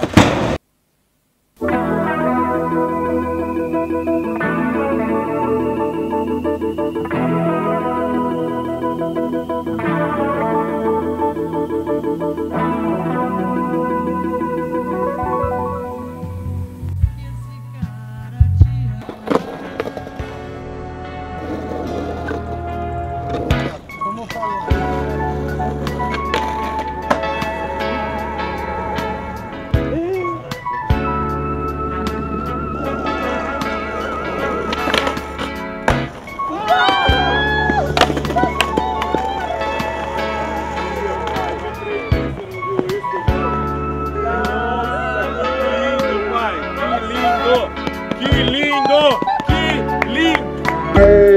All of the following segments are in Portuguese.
Thank you. Bye.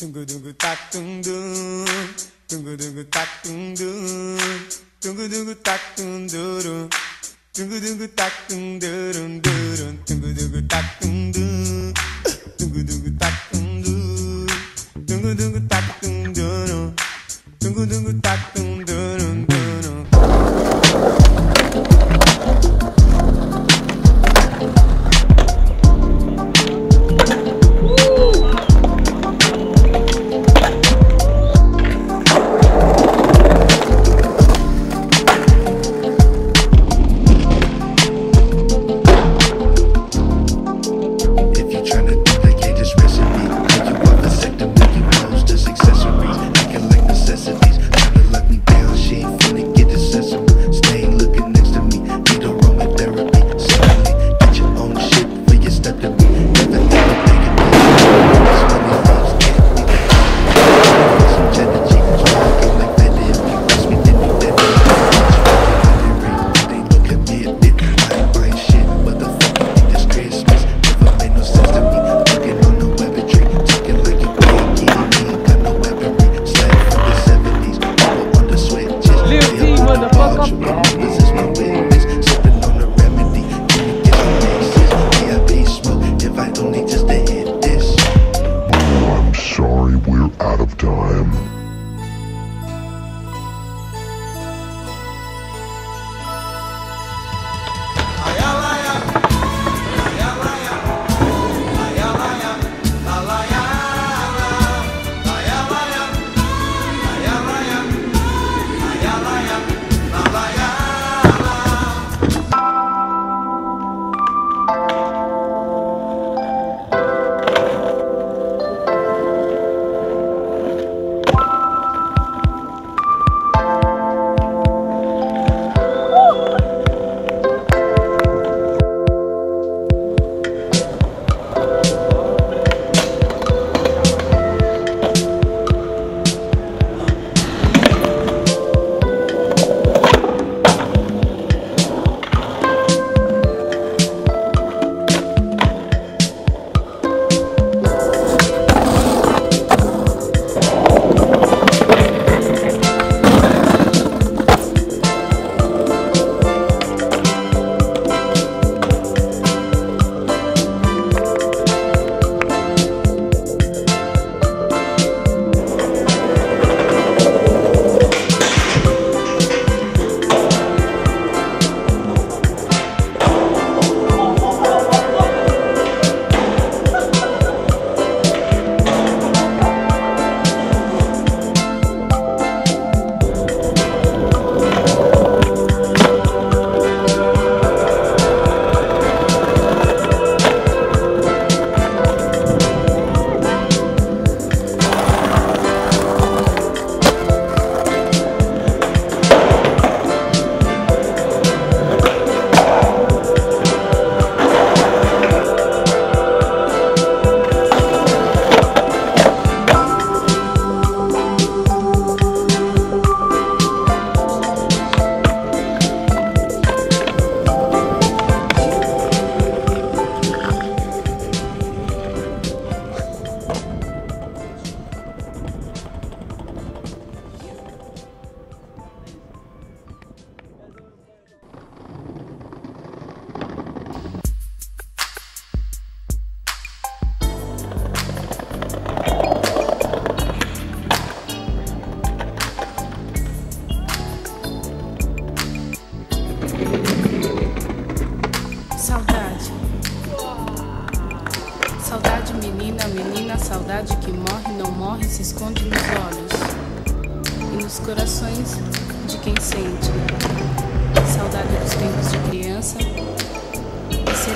dungu dungu tak dung dung dungu tak dung dung dungu tak dung dung dungu dungu tak dung dung dungu dungu tak dung dungu dungu tak não morre, se esconde nos olhos e nos corações de quem sente. Saudade dos tempos de criança e criança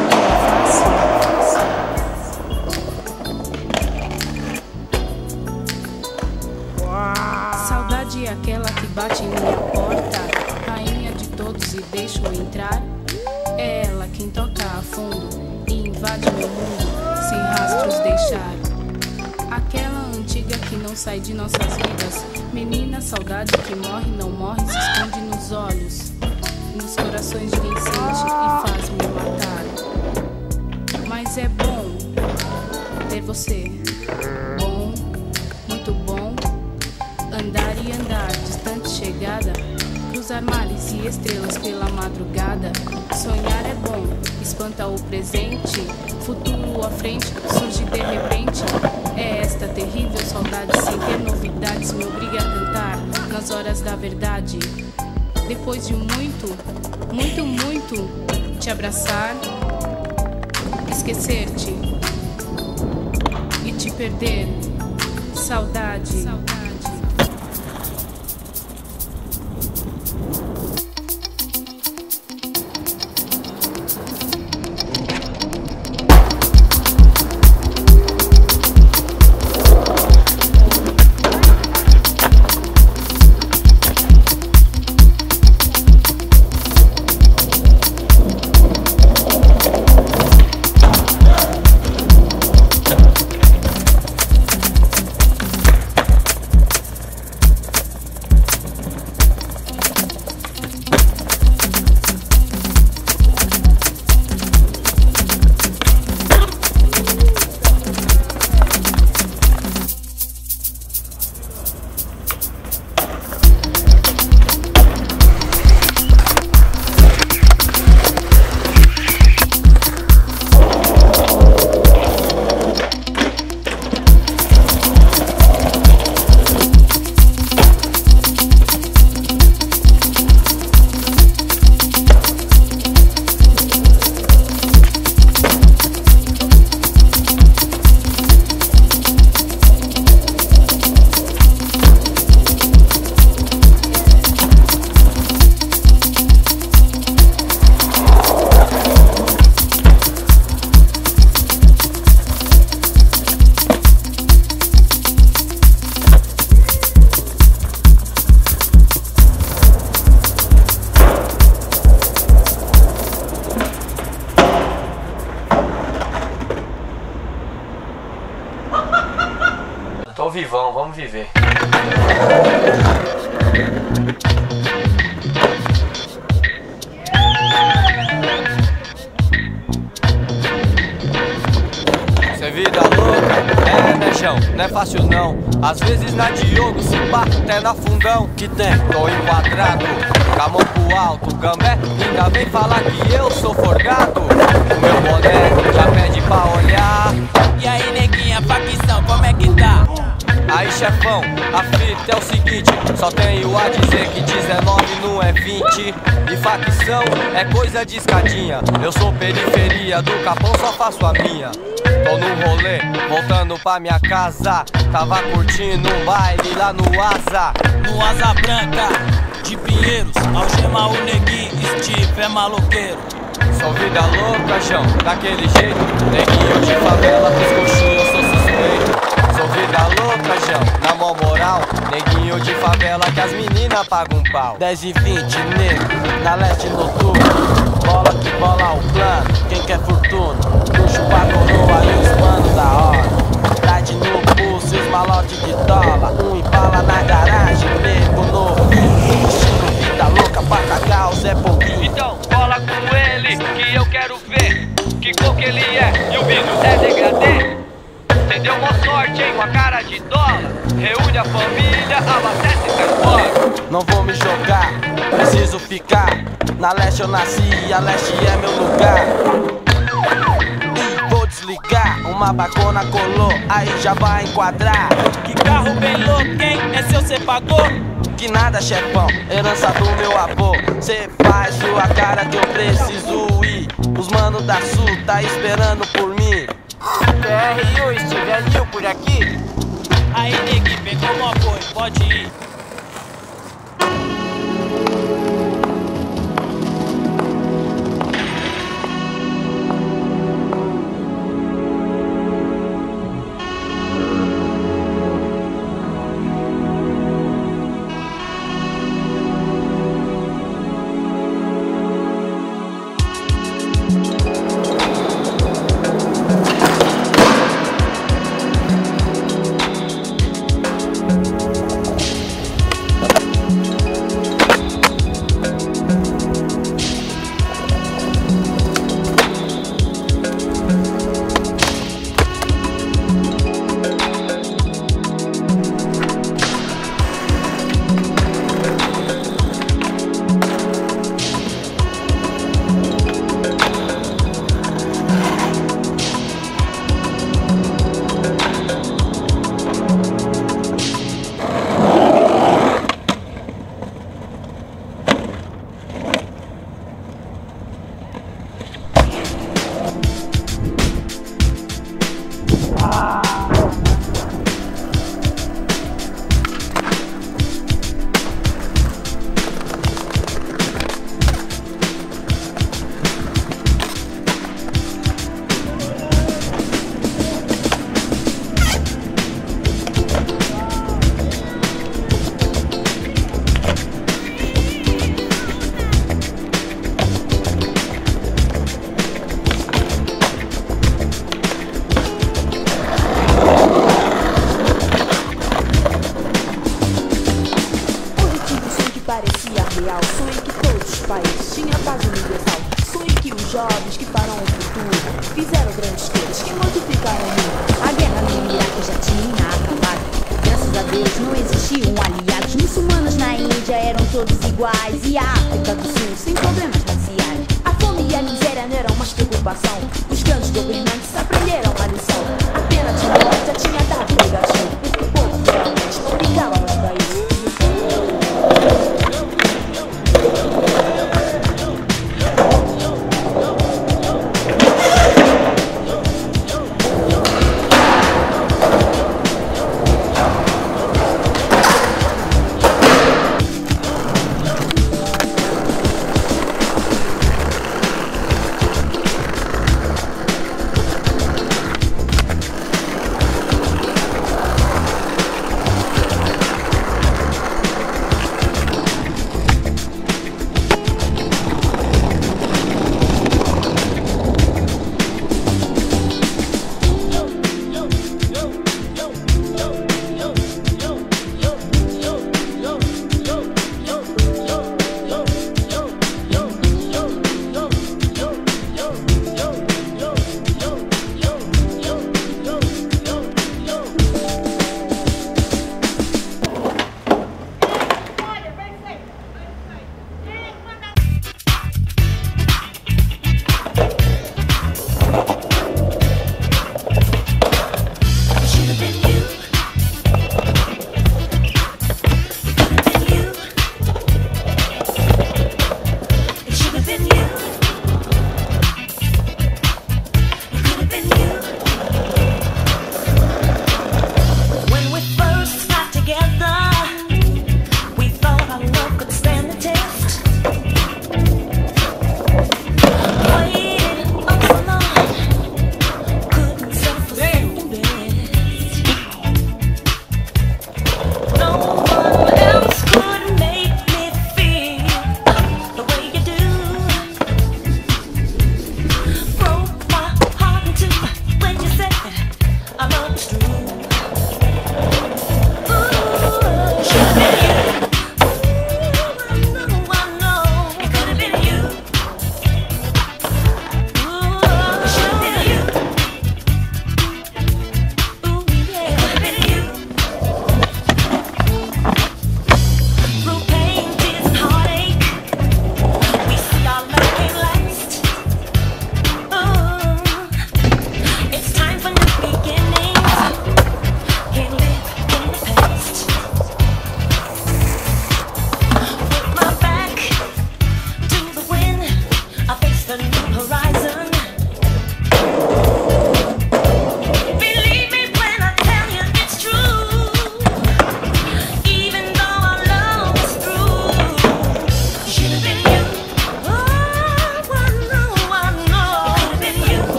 não é fácil. Saudade é aquela que bate em minha porta, rainha de todos e deixa eu entrar. É ela quem toca a fundo e invade meu mundo sem rastros deixar. Antiga que não sai de nossas vidas. Menina, saudade que morre, não morre, se esconde nos olhos, nos corações de quem sente e faz me matar. Mas é bom ter você, Cruzar e estrelas pela madrugada. Sonhar é bom, espanta o presente. Futuro à frente surge de repente. É esta terrível saudade sem ter novidades. Me obriga a cantar nas horas da verdade. Depois de muito, muito, muito te abraçar, esquecer-te e te perder. Saudade. Saudade. Que tem? Tô enquadrado, com a mão pro alto. Gambé ainda vem falar que eu sou forgado. O meu boné já pede pra olhar. E aí, neguinha, facção, como é que tá? Aí, chefão, a fita é o seguinte: só tenho a dizer que 19 não é 20. E facção é coisa de escadinha. Eu sou periferia do capão, só faço a minha. Tô no rolê, voltando pra minha casa. Tava curtindo um baile lá no Asa. No Asa Branca, de Pinheiros, algema o neguinho, Steve é maloqueiro. Sou vida louca, chão, daquele jeito. Neguinho de favela, coxinhos, eu sou suspeito. Sou vida louca, Jão, na mó moral. Neguinho de favela que as meninas pagam um pau. 10 e 20, nego, na leste noturno. Bola que bola o plano, quem quer fortuna? Luxo pra coroa e os manos da hora. Trade no pulso e os malotes de dólar. Um impala na garagem, Estilo vida louca pra cagar o Zé Pouquinho. Então, bola com ele, que eu quero ver que cor que ele é. E o vidro é degradê. Cê deu uma sorte, hein, com a cara de dólar. Reúne a família, abastece e sai fora. Não vou me jogar, preciso ficar. Na leste eu nasci e a leste é meu lugar. E vou desligar, uma bacona colou, aí já vai enquadrar. Que carro bem louco, hein? É seu, cê pagou? Que nada, chefão, herança do meu avô. Cê faz sua cara que eu preciso ir. Os manos da Sul tá esperando por mim. TRU, Steve por aqui. Aí, neguinho, pegou o apoio, pode ir. manuscritos que modificaram o. A guerra no Iraque já tinha acabado. Graças a Deus não existiam aliados. Muçulmanos na Índia eram todos iguais. E a África do Sul sem problemas raciais. A fome e a miséria não eram mais preocupação. Os grandes governantes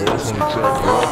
Those on the track.